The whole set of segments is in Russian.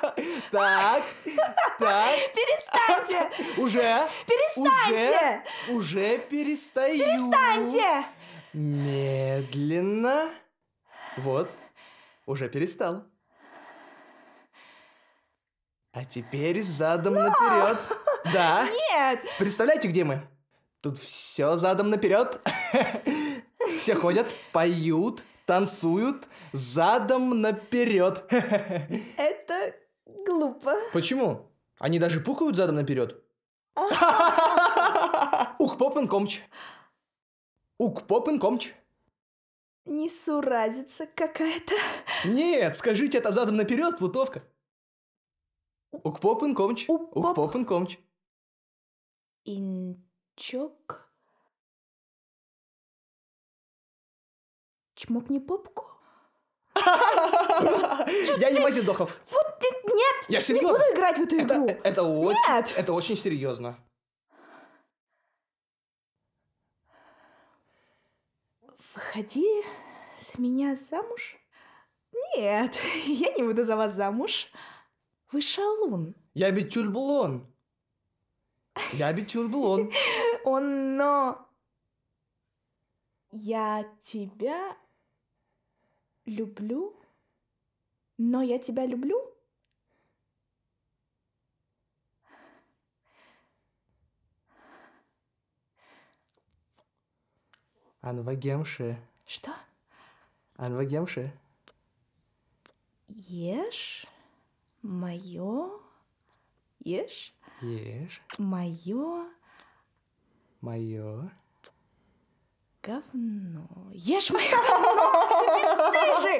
Так, так, Перестаньте! уже, Перестаньте! уже, уже перестаю. Перестаньте! Медленно. Вот, уже перестал. А теперь задом наперед. Да. Нет! Представляете, где мы? Тут все задом наперед. Все ходят, поют, танцуют задом наперед. Это глупо. Почему? Они даже пукают задом наперед. Ух, попен комч. Ук попен комч. Несуразица какая-то. Нет, скажите это задом наперед, плутовка. Ук попен комч. Ук Ук поп- попен комч. Инчок. Чмокни попку. Я не Мазидохов. Вот нет! Я Не серьезно. буду играть в эту Это, игру. это очень, Нет. это очень серьезно. Выходи за меня замуж? Нет, я не буду за вас замуж. Вы шалун. Я ведь тюльбулон. Я ведь тюльбулон. Он, но... Я тебя люблю, но я тебя люблю? Анвагемши. Что? Анвагемши. Ешь мое... Ешь Ешь мое мое. говно. Ешь мое говно, ты бесстыжий!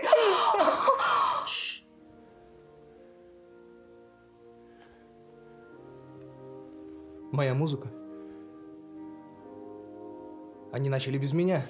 Моя музыка. Они начали без меня.